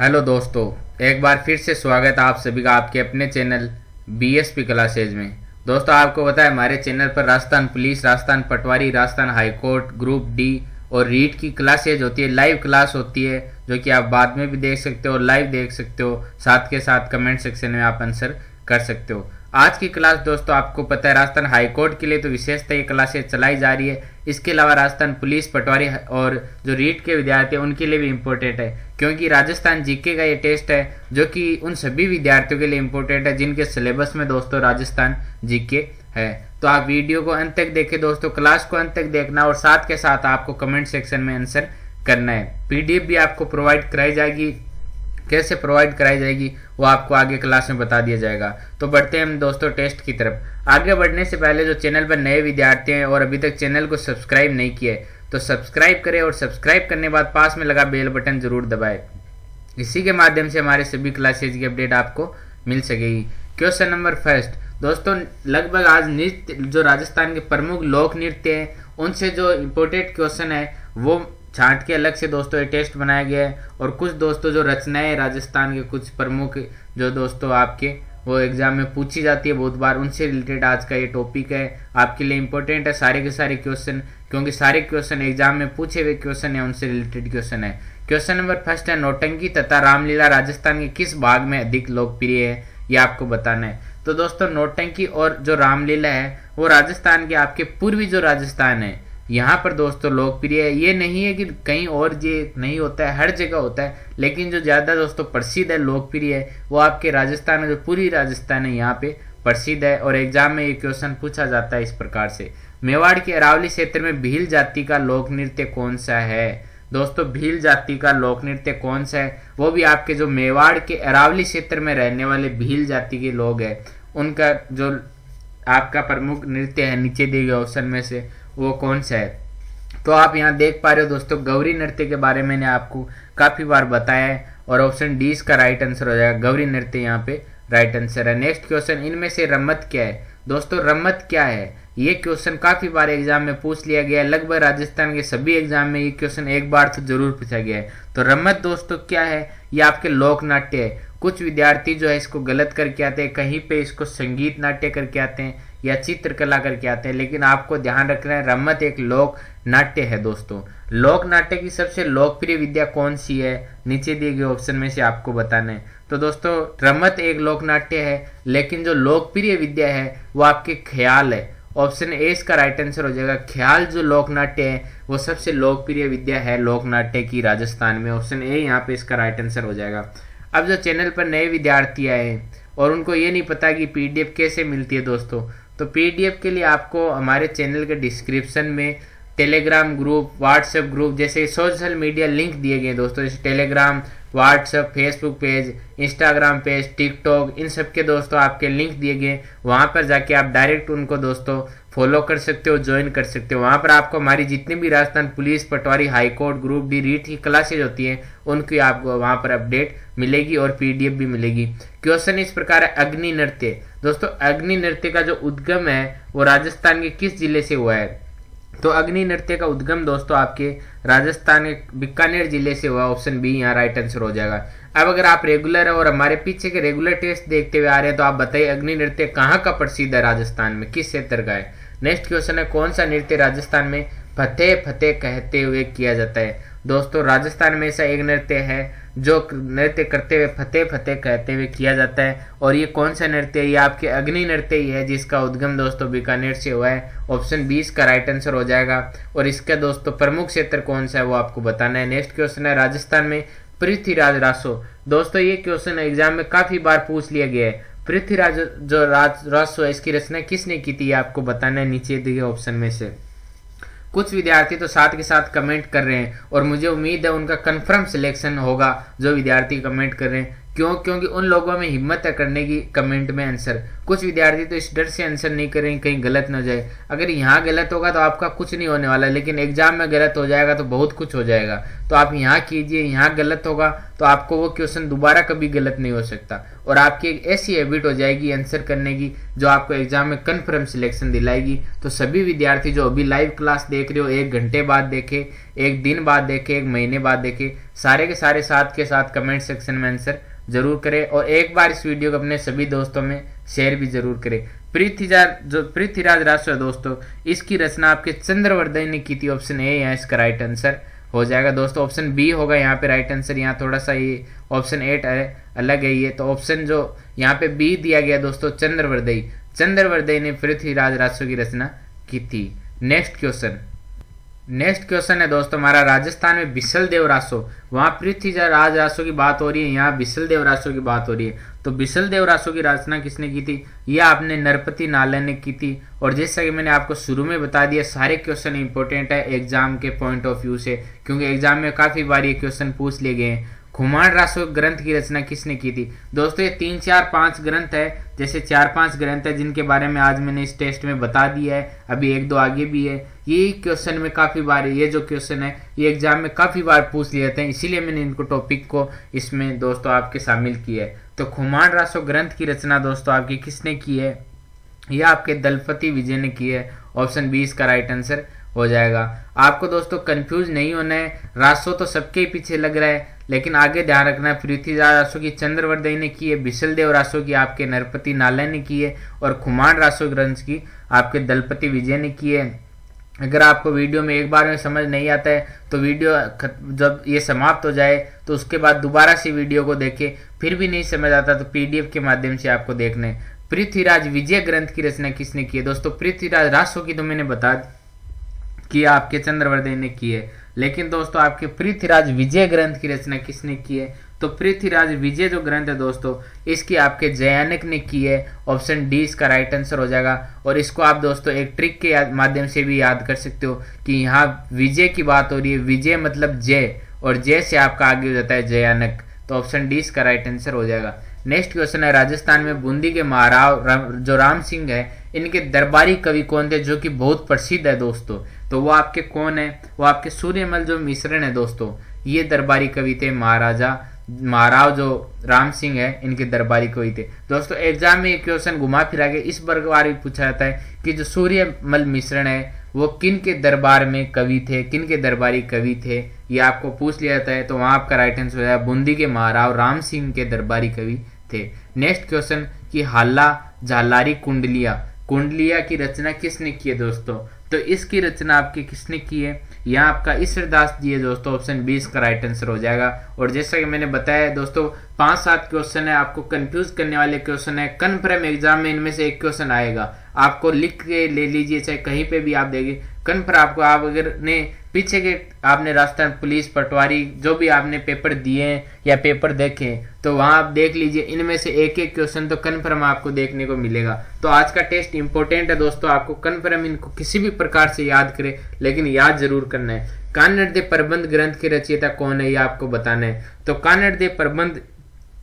Hello दोस्तों, एक बार फिर से स्वागत है आप सभी का आपके अपने channel B S P classes में। दोस्तों, आपको है, हमारे चैनल पर Rajasthan police, Rajasthan patwari, Rajasthan high court group D और रीट की क्लासेज होती है, लाइव क्लास होती है, जो कि आप बाद में भी देख सकते हो लाइव देख सकते हो। साथ के साथ कमेंट सेक्शन में आप आंसर कर सकते हो। आज की क्लास दोस्तों आपको पता है राजस्थान हाईकोर्ट के लिए तो विशेषतः ये क्लासेज चलाई जा रही है। इसके अलावा राजस्थान पुलिस, पटवारी और जो रीट के विद्यार्थी हैं, उनके लिए भी इम्पोर्टेंट है, क्योंकि राजस्थान जीके का ये टेस्ट है, जो कि उन सभी विद्यार्थियों के लिए इम्पोर्टेंट है, जिनके सिलेबस में दोस्तों राजस्थान जीके है। तो आप वीडियो को अंत तक देखें दोस्तों क्लास को अंत तक देखना और साथ के साथ आपको कमेंट सेक्शन में आंसर करना है। पीडीएफ भी आपको प्रोवाइड कराई जाएगी। कैसे प्रोवाइड कराई जाएगी, वो आपको आगे क्लास में बता दिया जाएगा। तो बढ़ते हैं हम दोस्तों टेस्ट की तरफ़। आगे बढ़ने से पहले जो चैनल पर नए विद्यार्थी हैं और अभी तक चैनल को सब्सक्राइब नहीं किया है तो सब्सक्राइब करें और सब्सक्राइब करने बाद पास में लगा बेल बटन ज़रूर दबाए। इसी के माध्यम से हमारे सभी क्लासेज की अपडेट आपको मिल सकेगी। क्वेश्चन नंबर फ़र्स्ट दोस्तों, लगभग आज नृत्य, जो राजस्थान के प्रमुख लोक नृत्य हैं, उनसे जो इम्पोर्टेंट क्वेश्चन है, वो छाट के अलग से दोस्तों ये टेस्ट बनाया गया है और कुछ दोस्तों जो रचनाएँ राजस्थान के कुछ प्रमुख जो दोस्तों आपके, वो एग्ज़ाम में पूछी जाती है बहुत बार, उनसे रिलेटेड आज का ये टॉपिक है। आपके लिए इंपॉर्टेंट है, सारे के सारे क्वेश्चन क्योंकि सारे क्वेश्चन एग्ज़ाम में पूछे हुए क्वेश्चन है, उनसे रिलेटेड क्वेश्चन है। क्वेश्चन नंबर फ़र्स्ट है, नौटंकी तथा रामलीला राजस्थान के किस भाग में अधिक लोकप्रिय है, ये आपको बताना है। तो दोस्तों, नोटंकी और जो रामलीला है, वो राजस्थान के आपके पूर्वी जो राजस्थान है यहाँ पर दोस्तों लोकप्रिय है। ये नहीं है कि कहीं और ये नहीं होता है, हर जगह होता है, लेकिन जो ज़्यादा दोस्तों प्रसिद्ध है, लोकप्रिय है, वो आपके राजस्थान में जो पूरी राजस्थान है, यहाँ पे प्रसिद्ध है और एग्ज़ाम में ये क्वेश्चन पूछा जाता है इस प्रकार से। मेवाड़ के अरावली क्षेत्र में भील जाति का लोक नृत्य कौन सा है? दोस्तों, भील जाति का लोक नृत्य कौन सा है? वो भी आपके जो मेवाड़ के अरावली क्षेत्र में रहने वाले भील जाति के लोग हैं। उनका जो आपका प्रमुख नृत्य है, नीचे दिए गए ऑप्शन में से वो कौन सा है? तो आप यहाँ देख पा रहे हो दोस्तों, गौरी नृत्य के बारे में मैंने आपको काफ़ी बार बताया है और ऑप्शन डी इसका राइट आंसर हो जाएगा। गौरी नृत्य यहाँ पे राइट आंसर है। नेक्स्ट क्वेश्चन इनमें से रम्मत क्या है? दोस्तों, रम्मत क्या है? ये क्वेश्चन काफ़ी बार एग्ज़ाम में पूछ लिया गया है। लगभग राजस्थान के सभी एग्ज़ाम में ये क्वेश्चन एक बार तो ज़रूर पूछा गया है। तो रम्मत दोस्तों क्या है? ये आपके लोक नाट्य है। कुछ विद्यार्थी जो है इसको गलत करके आते हैं, कहीं पे इसको संगीत नाट्य करके आते हैं। या चित्रकला करके आते हैं, लेकिन आपको ध्यान रखना है रमत एक लोक नाट्य है दोस्तों। लोक नाट्य की सबसे लोकप्रिय विद्या कौन सी है? नीचे दिए गए ऑप्शन में से आपको बताना है। तो दोस्तों रमत एक लोक नाट्य है, लेकिन जो लोकप्रिय विद्या है, वो आपके ख्याल है। ऑप्शन ए इसका राइट आंसर हो जाएगा, ख्याल जो लोक नाट्य है, वो सबसे लोकप्रिय विद्या है लोक नाट्य की राजस्थान में। ऑप्शन ए यहाँ पे इसका राइट आंसर हो जाएगा। अब जो चैनल पर नए विद्यार्थी आए और उनको ये नहीं पता कि पीडीएफ कैसे मिलती है दोस्तों तो पीडीएफ के लिए आपको हमारे चैनल के डिस्क्रिप्शन में टेलीग्राम ग्रुप व्हाट्सएप ग्रुप जैसे सोशल मीडिया लिंक दिए गए दोस्तों, जैसे Telegram WhatsApp Facebook page Instagram page TikTok इन सब के दोस्तों आपके लिंक दिए गए वहाँ पर जाके आप डायरेक्ट उनको दोस्तों फॉलो कर सकते हो ज्वाइन कर सकते हो। वहाँ पर आपको हमारी जितनी भी Rajasthan police, patwari high court group D REET की क्लासेज होती हैं, उनकी आपको वहाँ पर अपडेट मिलेगी और पीडीएफ भी मिलेगी। क्वेश्चन इस प्रकार है, अग्नि नृत्य। दोस्तों, अग्नि नृत्य का जो उद्गम है, वो राजस्थान के किस ज़िले से हुआ है? तो अग्नि नृत्य का उद्गम दोस्तों आपके राजस्थान के बीकानेर ज़िले से हुआ। ऑप्शन बी यहाँ राइट आंसर हो जाएगा। अब अगर आप रेगुलर और हमारे पीछे के रेगुलर टेस्ट देखते हुए आ रहे हैं तो आप बताइए, अग्नि नृत्य कहाँ का प्रसिद्ध है राजस्थान में? किस क्षेत्र का है? नेक्स्ट क्वेश्चन है, कौन सा नृत्य राजस्थान में फतेह फतेह कहते हुए किया जाता है? दोस्तों, राजस्थान में ऐसा एक नृत्य है, जो नृत्य करते हुए फतेह फतेह कहते हुए किया जाता है। और ये कौन सा नृत्य है? ये आपके अग्नि नृत्य ही है, जिसका उद्गम दोस्तों बीकानेर से हुआ है। ऑप्शन बीस का राइट आंसर हो जाएगा। और इसका दोस्तों प्रमुख क्षेत्र कौन सा है, वो आपको बताना है। नेक्स्ट क्वेश्चन है, राजस्थान में पृथ्वीराज रासो। दोस्तों, ये क्वेश्चन एग्ज़ाम में काफ़ी बार पूछ लिया गया है। पृथ्वीराज जो राज रस्व इसकी रचना किसने की थी आपको बताना है नीचे दिए ऑप्शन में से। कुछ विद्यार्थी तो साथ के साथ कमेंट कर रहे हैं और मुझे उम्मीद है उनका कंफर्म सिलेक्शन होगा जो विद्यार्थी कमेंट कर रहे हैं। क्यों? क्योंकि उन लोगों में हिम्मत है करने की कमेंट में आंसर कुछ विद्यार्थी तो इस डर से आंसर नहीं करेंगे कहीं गलत ना जाए। अगर यहाँ गलत होगा तो आपका कुछ नहीं होने वाला, लेकिन एग्ज़ाम में गलत हो जाएगा तो बहुत कुछ हो जाएगा। तो आप यहाँ कीजिए, यहाँ गलत होगा तो आपको वो क्वेश्चन दोबारा कभी गलत नहीं हो सकता। और आपकी एक ऐसी हैबिट हो जाएगी आंसर करने की, जो आपको एग्ज़ाम में कन्फर्म सिलेक्शन दिलाएगी। तो सभी विद्यार्थी जो अभी लाइव क्लास देख रहे हो, एक घंटे बाद देखे, एक दिन बाद देखे, एक महीने बाद देखे, सारे के सारे साथ के साथ कमेंट सेक्शन में आंसर ज़रूर करें और एक बार इस वीडियो को अपने सभी दोस्तों में शेयर भी ज़रूर करें। पृथ्वीराज जो पृथ्वीराज राष्ट्र दोस्तों, इसकी रचना आपके चंद्रवर्धन ने की थी ऑप्शन ए यहाँ इसका राइट आंसर हो जाएगा। दोस्तों ऑप्शन बी होगा, यहाँ पे राइट आंसर यहाँ थोड़ा सा ये ऑप्शन एट अलग है ये। तो ऑप्शन जो यहाँ पे बी दिया गया दोस्तों चंद्रवर्दई चंद्रवर्दई ने पृथ्वीराज राष्ट्र की रचना की थी। नेक्स्ट क्वेश्चन नेक्स्ट क्वेश्चन है दोस्तों, हमारा राजस्थान में बिशल देव रासो पृथ्वी राज रासो की बात हो रही है, यहाँ बिसल देव रासो की बात हो रही है। तो बिसल देव रासो की रचना किसने की थी? यह आपने नरपति नालय ने की थी। और जैसा कि मैंने आपको शुरू में बता दिया, सारे क्वेश्चन इंपॉर्टेंट है एग्ज़ाम के पॉइंट ऑफ़ व्यू से, क्योंकि एग्ज़ाम में काफ़ी बार ये क्वेश्चन पूछ लिए गए हैं। खुमाण रासो ग्रंथ की रचना किसने की थी? दोस्तों, ये तीन, चार, पाँच ग्रंथ है, जैसे चार, पाँच ग्रंथ है, जिनके बारे में आज मैंने इस टेस्ट में बता दिया है। अभी एक, दो आगे भी है। ये क्वेश्चन में काफ़ी बार, ये जो क्वेश्चन है, ये एग्ज़ाम में काफ़ी बार पूछ लिए जाते हैं इसीलिए मैंने इनको टॉपिक को इसमें दोस्तों आपके शामिल किया है। तो खुमाण रासो ग्रंथ की रचना दोस्तों आपकी किसने की है? यह आपके दलपति विजय ने की है। ऑप्शन बी इसका राइट आंसर हो जाएगा। आपको दोस्तों कंफ्यूज नहीं होना है। रासो तो सबके पीछे लग रहा है, लेकिन आगे ध्यान रखना है। पृथ्वीराज रासो की चंद्रवर्दई ने की है बिशल देव रासो की आपके नरपति नालय ने की है, और खुमान रासो ग्रंथ की आपके दलपति विजय ने की है। अगर आपको वीडियो में एक बार में समझ नहीं आता है तो वीडियो जब ये समाप्त हो जाए तो उसके बाद दोबारा से वीडियो को देखें। फिर भी नहीं समझ आता तो पीडीएफ के माध्यम से आपको देखना है। पृथ्वीराज विजय ग्रंथ की रचना किसने की है? दोस्तों, पृथ्वीराज रासो की तो मैंने बता कि आपके चंद्रवर्धन ने की है लेकिन दोस्तों, आपके पृथ्वीराज विजय ग्रंथ की रचना किसने की है? तो पृथ्वीराज विजय जो ग्रंथ है दोस्तों, इसकी आपके जयानक ने की है। ऑप्शन डी इसका राइट आंसर हो जाएगा। और इसको आप दोस्तों एक ट्रिक के माध्यम से भी याद कर सकते हो कि यहाँ विजय की बात हो रही है। विजय मतलब जय, और जय से आपका आगे हो जाता है जयानक। तो ऑप्शन डी इसका राइट आंसर हो जाएगा। नेक्स्ट क्वेश्चन है, राजस्थान में बूंदी के महाराव जो राम सिंह है इनके दरबारी कवि कौन थे जो कि बहुत प्रसिद्ध है दोस्तों? तो वो आपके कौन है? वो आपके सूर्यमल जो मिश्रण है दोस्तों, ये दरबारी कवि थे महाराजा, महाराव जो राम सिंह है, इनके दरबारी कवि थे। दोस्तों, एग्ज़ाम में क्वेश्चन घुमा फिरा के इस बार भी पूछा जाता है कि जो सूर्यमल मिश्रण है, वो किन के दरबार में कवि थे, किन के दरबारी कवि थे, ये आपको पूछ लिया जाता है। तो वहाँ आपका राइट आंसर हो जाएगा बूंदी के महाराव राम सिंह के दरबारी कवि थे। नेक्स्ट क्वेश्चन की हल्ला झालारी कुंडलिया कुंडलिया की रचना किसने की है दोस्तों? तो इसकी रचना आपके किसने की है? यहाँ आपका ईश्वरदास जी है दोस्तों ऑप्शन बीस का राइट आंसर हो जाएगा। और जैसा कि मैंने बताया दोस्तों, पाँच सात क्वेश्चन है, आपको कंफ्यूज करने वाले क्वेश्चन है। कन्फर्म एग्ज़ाम में इनमें से एक क्वेश्चन आएगा। आपको लिख के ले लीजिए, चाहे कहीं पे भी आप देंगे कन्फर्म आपको, आप अगर ने पीछे के आपने राजस्थान पुलिस, पटवारी, जो भी आपने पेपर दिए हैं या पेपर देखे तो वहाँ आप देख लीजिए, इनमें से एक एक क्वेश्चन तो कन्फर्म आपको देखने को मिलेगा। तो आज का टेस्ट इंपॉर्टेंट है दोस्तों, आपको कन्फर्म इनको किसी भी प्रकार से याद करे, लेकिन याद ज़रूर करना है। कानड़ प्रबंध ग्रंथ के रचयिता कौन है, ये आपको बताना है। तो कानड़ प्रबंध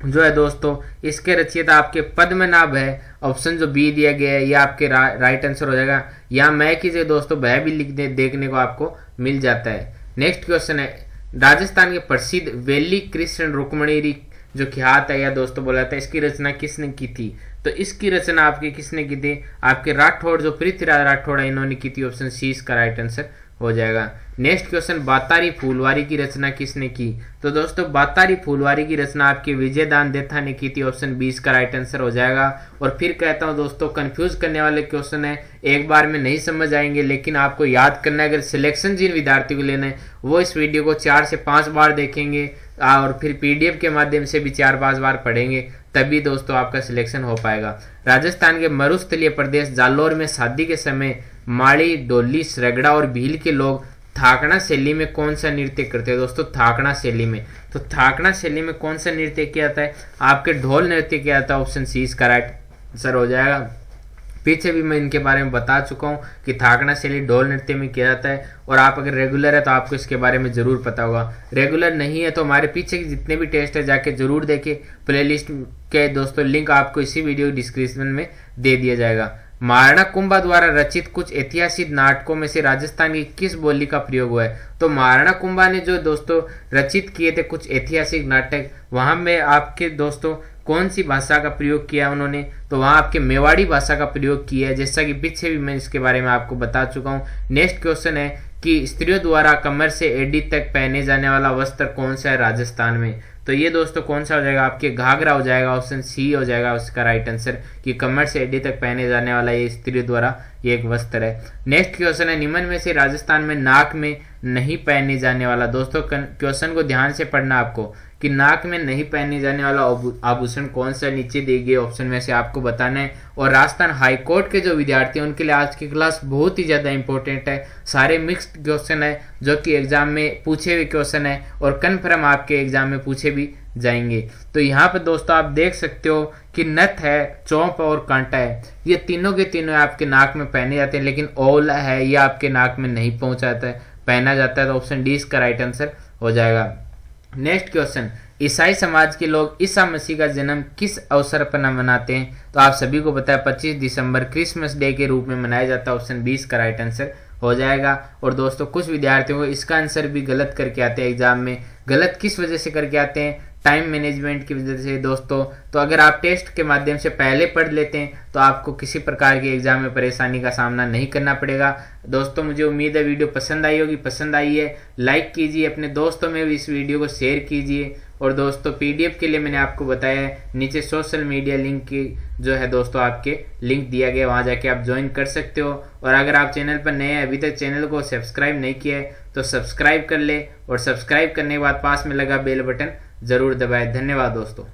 जो है दोस्तों इसके रचयिता आपके पद्मनाभ है ऑप्शन जो बी दिया गया है ये आपके रा, राइट आंसर हो जाएगा। या मैं की दोस्तों वह भी लिख दे, देखने को आपको मिल जाता है। नेक्स्ट क्वेश्चन है राजस्थान के प्रसिद्ध वेली कृष्ण रुक्मणी जो ख्यात है या दोस्तों बोला था इसकी रचना किसने की थी? तो इसकी रचना आपकी किसने की थी? आपके राठौड़ जो पृथ्वीराज राठौड़ है इन्होंने की थी ऑप्शन सी इसका राइट आंसर हो जाएगा। नेक्स्ट क्वेश्चन बातारी फूलवारी की रचना किसने की? तो दोस्तों, बातारी फूलवारी की रचना आपके विजयदान देथा ने की थी ऑप्शन बीस का राइट आंसर हो जाएगा। और फिर कहता हूँ दोस्तों कंफ्यूज करने वाले क्वेश्चन है। एक बार में नहीं समझ आएँगे, लेकिन आपको याद करना है, अगर सिलेक्शन जिन विद्यार्थियों को लेना है, वो इस वीडियो को चार से पाँच बार देखेंगे और फिर पीडीएफ के माध्यम से भी चार पाँच बार पढ़ेंगे। तभी दोस्तों आपका सिलेक्शन हो पाएगा। राजस्थान के मरुस्थलीय प्रदेश जालोर में शादी के समय माड़ी, डोली सरगड़ा और भील के लोग थाकड़ा शैली में कौन सा नृत्य करते हैं? दोस्तों थाकड़ा शैली में। तो थाकड़ा शैली में कौन सा नृत्य किया जाता है? आपके ढोल नृत्य किया जाता है ऑप्शन सी इसका राइट आंसर हो जाएगा। पीछे भी मैं इनके बारे में बता चुका हूँ कि थाकना शैली ढोल नृत्य में किया जाता है और आप अगर रेगुलर है तो आपको इसके बारे में ज़रूर पता होगा। रेगुलर नहीं है तो हमारे पीछे के जितने भी टेस्ट है जाके ज़रूर देखे प्लेलिस्ट के दोस्तों, लिंक आपको इसी वीडियो डिस्क्रिप्शन में दे दिया जाएगा। महाराणा कुंभा द्वारा रचित कुछ ऐतिहासिक नाटकों में से राजस्थान की किस बोली का प्रयोग हुआ है? तो महाराणा कुंभा ने जो दोस्तों रचित किए थे कुछ ऐतिहासिक नाटक, वहाँ में आपके दोस्तों कौन सी भाषा का प्रयोग किया उन्होंने? तो वहाँ आपके मेवाड़ी भाषा का प्रयोग किया है, जैसा कि पीछे भी मैं इसके बारे में आपको बता चुका हूँ। नेक्स्ट क्वेश्चन है कि स्त्रियों द्वारा कमर से एडी तक पहने जाने वाला वस्त्र कौन सा है राजस्थान में? तो ये दोस्तों कौन सा हो जाएगा? आपके घाघरा हो जाएगा ऑप्शन सी हो जाएगा उसका राइट आंसर कि कमर से एडी तक पहने जाने वाला ये स्त्री द्वारा ये एक वस्त्र है। नेक्स्ट क्वेश्चन है, निम्न में से राजस्थान में नाक में नहीं पहने जाने वाला, दोस्तों क्वेश्चन को ध्यान से पढ़ना आपको, कि नाक में नहीं पहने जाने वाला आभूषण कौन सा नीचे दिए गए ऑप्शन में से आपको बताना है। और राजस्थान हाई कोर्ट के जो विद्यार्थी हैं, उनके लिए आज की क्लास बहुत ही ज़्यादा इंपॉर्टेंट है। सारे मिक्स्ड क्वेश्चन है, जो कि एग्ज़ाम में पूछे हुए क्वेश्चन है, और कन्फर्म आपके एग्ज़ाम में पूछे भी जाएँगे। तो यहाँ पर दोस्तों आप देख सकते हो कि नथ है चौंप और कांटा है। ये तीनों के तीनों आपके नाक में पहने जाते हैं, लेकिन ओला है, ये आपके नाक में नहीं पहुंचाता है। पहना जाता है तो ऑप्शन डी इसका राइट आंसर हो जाएगा। नेक्स्ट क्वेश्चन ईसाई समाज के लोग ईसा मसीह का जन्म किस अवसर पर न मनाते हैं? तो आप सभी को पता है 25 दिसंबर क्रिसमस डे के रूप में मनाया जाता है ऑप्शन 20 का राइट आंसर हो जाएगा। और दोस्तों, कुछ विद्यार्थियों को इसका आंसर भी गलत करके आते हैं एग्ज़ाम में। गलत किस वजह से करके आते हैं? टाइम मैनेजमेंट की वजह से, दोस्तों। तो अगर आप टेस्ट के माध्यम से पहले पढ़ लेते हैं तो आपको किसी प्रकार के एग्ज़ाम में परेशानी का सामना नहीं करना पड़ेगा। दोस्तों, मुझे उम्मीद है वीडियो पसंद आई होगी। पसंद आई है लाइक कीजिए। अपने दोस्तों में भी इस वीडियो को शेयर कीजिए। और दोस्तों पीडीएफ के लिए मैंने आपको बताया है, नीचे सोशल मीडिया लिंक की जो है दोस्तों, आपके लिंक दिया गया वहाँ जाके आप ज्वाइन कर सकते हो। और अगर आप चैनल पर नए हैं, अभी तक चैनल को सब्सक्राइब नहीं किया है तो सब्सक्राइब कर ले और सब्सक्राइब करने के बाद पास में लगा बेल बटन ज़रूर दबाए। धन्यवाद दोस्तों।